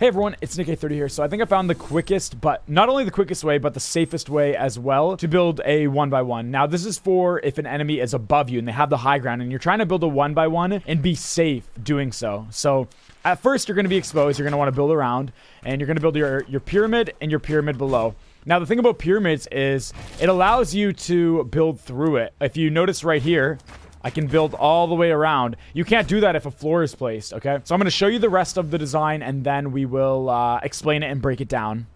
Hey everyone, it's Nick30 here. So I think I found the quickest, but not only the quickest way, but the safest way as well to build a one by one. Now this is for if an enemy is above you and they have the high ground and you're trying to build a one by one and be safe doing so. So at first you're going to be exposed. You're going to want to build around and you're going to build your, your pyramid and your pyramid below. Now the thing about pyramids is it allows you to build through it. If you notice right here, I can build all the way around. You can't do that if a floor is placed, okay? So I'm going to show you the rest of the design, and then we will uh, explain it and break it down.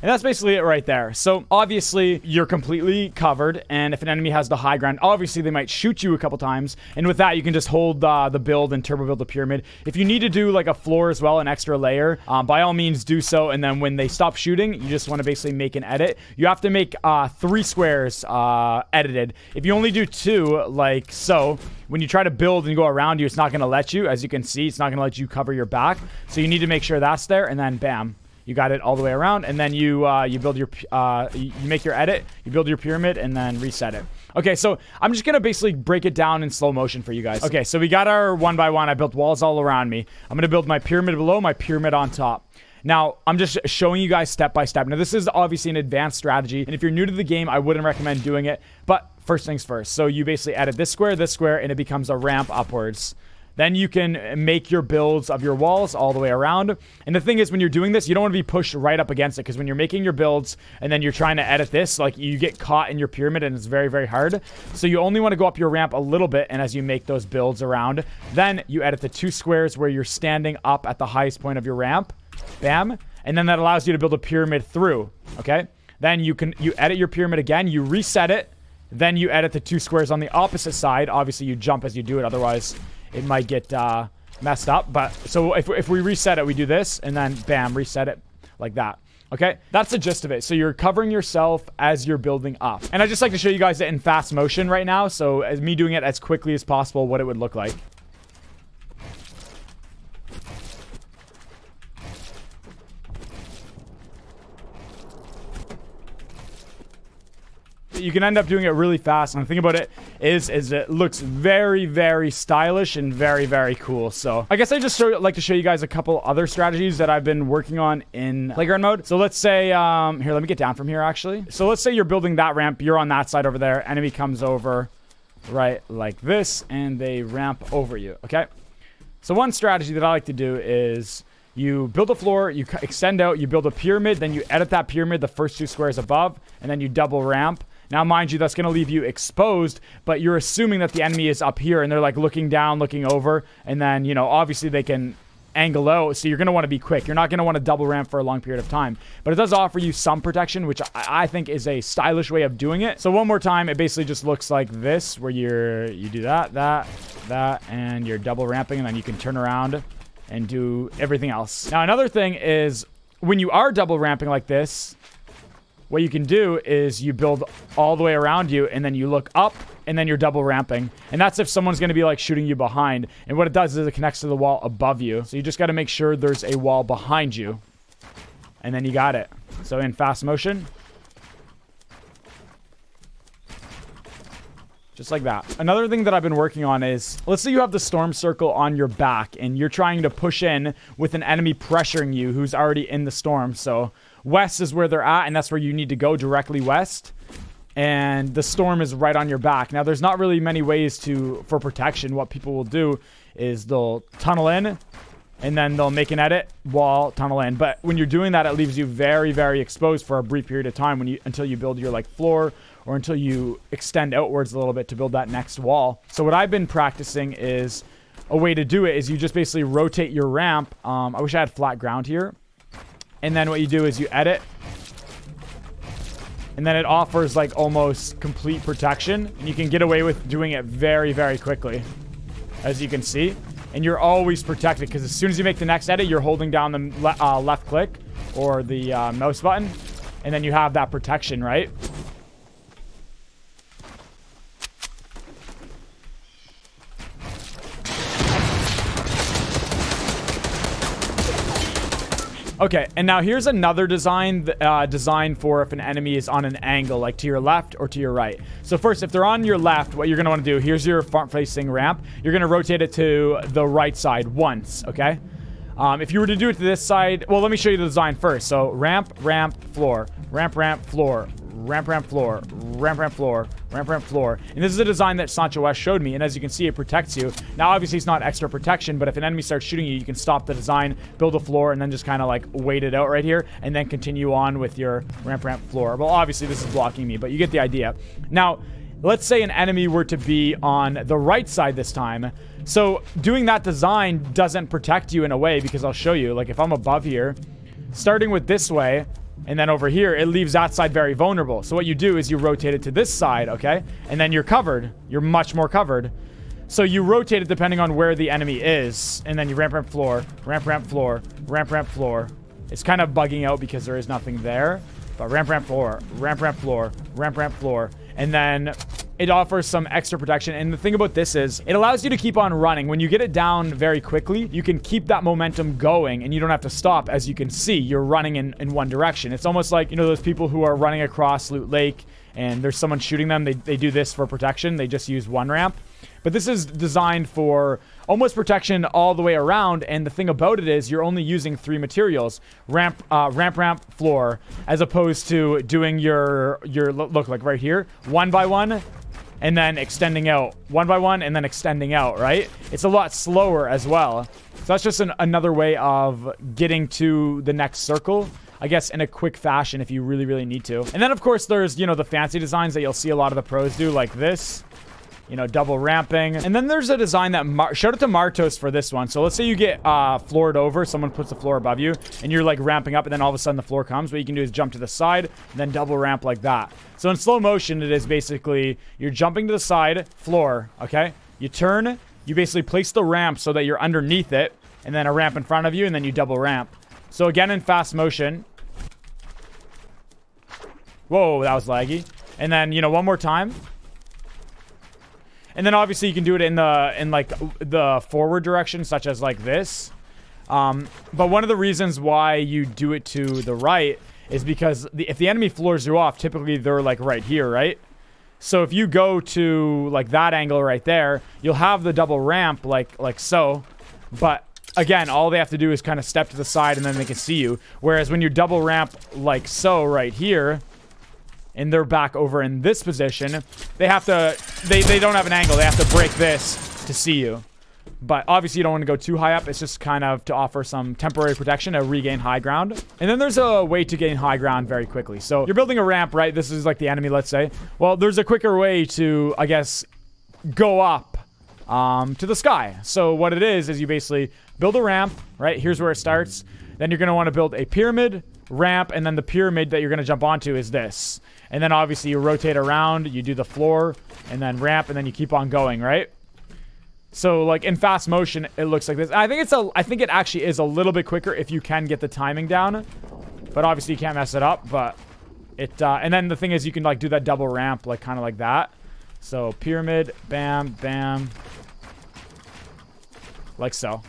And that's basically it right there. So obviously you're completely covered. And if an enemy has the high ground, obviously they might shoot you a couple times. And with that, you can just hold uh, the build and turbo build the pyramid. If you need to do like a floor as well, an extra layer, um, by all means do so. And then when they stop shooting, you just want to basically make an edit. You have to make uh, three squares uh, edited. If you only do two, like so, when you try to build and go around you, it's not going to let you. As you can see, it's not going to let you cover your back. So you need to make sure that's there. And then bam. You got it all the way around, and then you uh, you build your uh, you make your edit, you build your pyramid, and then reset it. Okay, so I'm just gonna basically break it down in slow motion for you guys. Okay, so we got our one by one. I built walls all around me. I'm gonna build my pyramid below, my pyramid on top. Now, I'm just showing you guys step by step. Now, this is obviously an advanced strategy, and if you're new to the game, I wouldn't recommend doing it. But first things first. So you basically edit this square, this square, and it becomes a ramp upwards. Then you can make your builds of your walls all the way around. And the thing is, when you're doing this, you don't want to be pushed right up against it because when you're making your builds and then you're trying to edit this, like you get caught in your pyramid and it's very, very hard. So you only want to go up your ramp a little bit and as you make those builds around, then you edit the two squares where you're standing up at the highest point of your ramp. Bam. And then that allows you to build a pyramid through. Okay. Then you can you edit your pyramid again, you reset it, then you edit the two squares on the opposite side. Obviously, you jump as you do it, otherwise it might get uh, messed up. But so if, if we reset it, we do this and then bam, reset it like that. Okay, that's the gist of it. So you're covering yourself as you're building up. And I just like to show you guys it in fast motion right now. So as me doing it as quickly as possible, what it would look like. You can end up doing it really fast. And the thing about it is, is it looks very, very stylish and very, very cool. So I guess I just like to show you guys a couple other strategies that I've been working on in playground mode. So let's say, um, here, let me get down from here actually. So let's say you're building that ramp. You're on that side over there. Enemy comes over right like this and they ramp over you. Okay. So one strategy that I like to do is you build a floor, you extend out, you build a pyramid, then you edit that pyramid the first two squares above, and then you double ramp. Now, mind you, that's going to leave you exposed, but you're assuming that the enemy is up here and they're like looking down, looking over, and then, you know, obviously they can angle out, so you're going to want to be quick. You're not going to want to double ramp for a long period of time. But it does offer you some protection, which I, I, think is a stylish way of doing it. So one more time, it basically just looks like this, where you're you do that, that, that, and you're double ramping, and then you can turn around and do everything else. Now, another thing is when you are double ramping like this, what you can do is you build all the way around you and then you look up and then you're double ramping. And that's if someone's going to be like shooting you behind. And what it does is it connects to the wall above you. So you just got to make sure there's a wall behind you. And then you got it. So in fast motion. Just like that. Another thing that I've been working on is, let's say you have the storm circle on your back and you're trying to push in with an enemy pressuring you who's already in the storm. So west is where they're at, and that's where you need to go directly west. And the storm is right on your back. Now, there's not really many ways to for protection. What people will do is they'll tunnel in, and then they'll make an edit, wall, tunnel in. But when you're doing that, it leaves you very, very exposed for a brief period of time when you until you build your like floor or until you extend outwards a little bit to build that next wall. So what I've been practicing is a way to do it is you just basically rotate your ramp. Um, I wish I had flat ground here. And then what you do is you edit. And then it offers like almost complete protection. And you can get away with doing it very, very quickly. As you can see. And you're always protected because as soon as you make the next edit, you're holding down the le uh, left click or the uh, mouse button. And then you have that protection, right? Okay, and now here's another design uh, design for if an enemy is on an angle, like to your left or to your right. So first, if they're on your left, what you're going to want to do, here's your front-facing ramp. You're going to rotate it to the right side once, okay? Um, if you were to do it to this side, well, let me show you the design first. So ramp, ramp, floor, ramp, ramp, floor, ramp, ramp, floor, ramp, ramp, floor, ramp, ramp, floor. And this is a design that Sancho West showed me. And as you can see, it protects you. Now, obviously, it's not extra protection, but if an enemy starts shooting you, you can stop the design, build a floor, and then just kind of like wait it out right here, and then continue on with your ramp, ramp, floor. Well, obviously, this is blocking me, but you get the idea. Now, let's say an enemy were to be on the right side this time. So doing that design doesn't protect you in a way because I'll show you. Like if I'm above here, starting with this way, and then over here, it leaves that side very vulnerable. So what you do is you rotate it to this side, okay? And then you're covered. You're much more covered. So you rotate it depending on where the enemy is. And then you ramp, ramp, floor, ramp, ramp, floor, ramp, ramp, floor. It's kind of bugging out because there is nothing there. But ramp, ramp, floor, ramp, ramp, floor, ramp, ramp, floor. And then it offers some extra protection. And the thing about this is it allows you to keep on running. When you get it down very quickly, you can keep that momentum going and you don't have to stop. As you can see, you're running in, in one direction. It's almost like, you know, those people who are running across Loot Lake and there's someone shooting them. They, they do this for protection. They just use one ramp. But this is designed for almost protection all the way around. And the thing about it is you're only using three materials. Ramp, uh, ramp, ramp, floor, as opposed to doing your, your look like right here, one by one, and then extending out one by one and then extending out, right? It's a lot slower as well. So that's just an, another way of getting to the next circle. I guess in a quick fashion if you really, really need to. And then, of course, there's, you know, the fancy designs that you'll see a lot of the pros do, like this you know, double ramping. And then there's a design that, Mar shout out to Martos for this one. So let's say you get uh, floored over, someone puts the floor above you, and you're like ramping up, and then all of a sudden the floor comes. What you can do is jump to the side, and then double ramp like that. So in slow motion, it is basically, you're jumping to the side, floor, okay? You turn, you basically place the ramp so that you're underneath it, and then a ramp in front of you, and then you double ramp. So again, in fast motion. Whoa, that was laggy. And then, you know, one more time. And then obviously you can do it in the in like the forward direction, such as like this. Um, but one of the reasons why you do it to the right is because the, if the enemy floors you off, typically they're like right here, right? So if you go to like that angle right there, you'll have the double ramp like like so. But again, all they have to do is kind of step to the side and then they can see you. Whereas when you double ramp like so right here, and they're back over in this position, they have to, they, they don't have an angle. They have to break this to see you. But obviously you don't want to go too high up. It's just kind of to offer some temporary protection to regain high ground. And then there's a way to gain high ground very quickly. So you're building a ramp, right? This is like the enemy, let's say. Well, there's a quicker way to, I guess, go up um, to the sky. So what it is, is you basically build a ramp, right? Here's where it starts. Then you're going to want to build a pyramid, ramp, and then the pyramid that you're going to jump onto is this. And then obviously you rotate around, you do the floor, and then ramp, and then you keep on going, right? So like in fast motion, it looks like this. I think it's a, I think it actually is a little bit quicker if you can get the timing down. But obviously you can't mess it up, but it, uh, and then the thing is you can like do that double ramp, like kind of like that. So pyramid, bam, bam. Like so.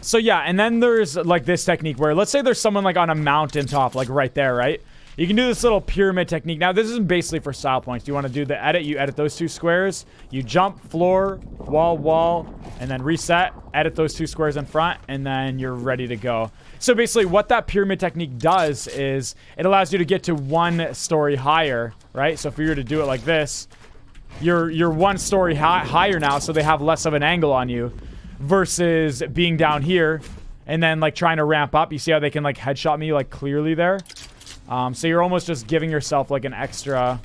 So yeah, and then there's like this technique where let's say there's someone like on a mountaintop, like right there, right? You can do this little pyramid technique. Now, this is basically for style points. You want to do the edit, you edit those two squares. You jump, floor, wall, wall, and then reset. Edit those two squares in front, and then you're ready to go. So basically, what that pyramid technique does is it allows you to get to one story higher, right? So if you were to do it like this, you're, you're one story hi higher now, so they have less of an angle on you versus being down here and then like trying to ramp up. You see how they can like headshot me like clearly there? Um, so you're almost just giving yourself like an extra...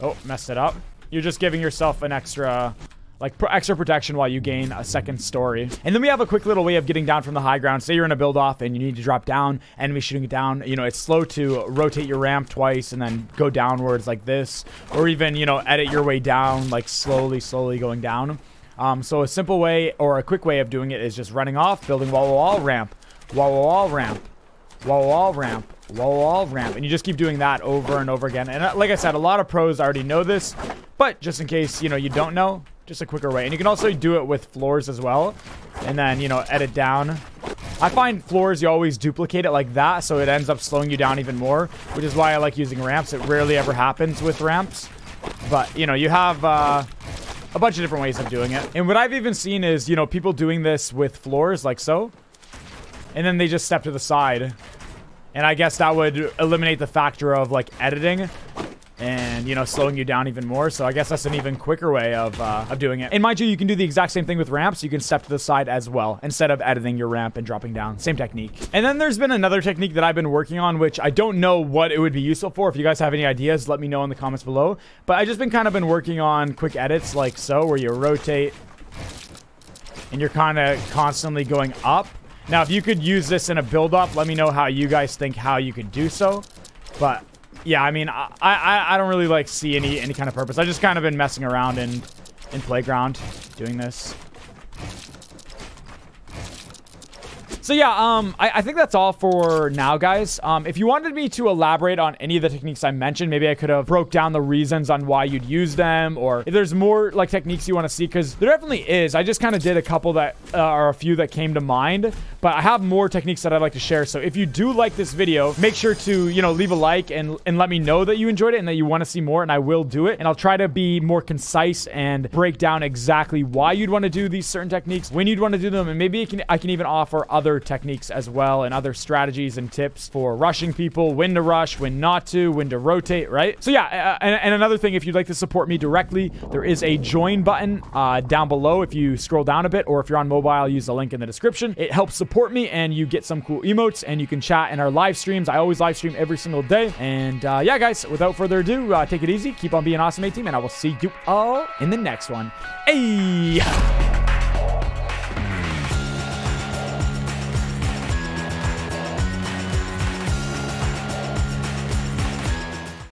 Oh, messed it up. You're just giving yourself an extra like extra protection while you gain a second story. And then we have a quick little way of getting down from the high ground. Say you're in a build off and you need to drop down, enemy shooting it down. You know, it's slow to rotate your ramp twice and then go downwards like this, or even, you know, edit your way down, like slowly, slowly going down. Um, so a simple way or a quick way of doing it is just running off, building wall, wall, ramp, wall, wall, wall, ramp, wall, wall, ramp, wall, wall, ramp. And you just keep doing that over and over again. And uh, like I said, a lot of pros already know this, but just in case, you know, you don't know, just a quicker way. And you can also do it with floors as well. And then, you know, edit down I find floors, you always duplicate it like that, so it ends up slowing you down even more, which is why I like using ramps. It rarely ever happens with ramps. But, you know, you have uh, a bunch of different ways of doing it. And what I've even seen is, you know, people doing this with floors like so. And then they just step to the side. And I guess that would eliminate the factor of, like, editing and you know slowing you down even more. So i guess that's an even quicker way of uh, of doing it. And mind you you can do the exact same thing with ramps. You can step to the side as well instead of editing your ramp and dropping down. Same technique. And then there's been another technique that i've been working on which i don't know what it would be useful for. If you guys have any ideas let me know in the comments below. But i just been kind of been working on quick edits like so where you rotate and you're kind of constantly going up. Now if you could use this in a build up let me know how you guys think how you could do so. But yeah, I mean, I, I, I don't really, like, see any, any kind of purpose. I just kind of been messing around in, in Playground doing this. So yeah, um, I, I, think that's all for now, guys. Um, if you wanted me to elaborate on any of the techniques I mentioned, maybe I could have broke down the reasons on why you'd use them, or if there's more like techniques you want to see, because there definitely is. I just kind of did a couple that uh, are a few that came to mind, but I have more techniques that I'd like to share. So if you do like this video, make sure to, you know, leave a like and, and let me know that you enjoyed it and that you want to see more, and I will do it. And I'll try to be more concise and break down exactly why you'd want to do these certain techniques, when you'd want to do them, and maybe can, I can even offer other techniques as well and other strategies and tips for rushing people, when to rush, when not to, when to rotate, right? So yeah, uh, and, and, another thing, if you'd like to support me directly, there is a join button uh, down below if you scroll down a bit, or if you're on mobile, use the link in the description. It helps support me and you get some cool emotes and you can chat in our live streams. I always live stream every single day. And uh, yeah, guys, without further ado, uh, take it easy. Keep on being awesome, A-Team, and I will see you all in the next one. Hey!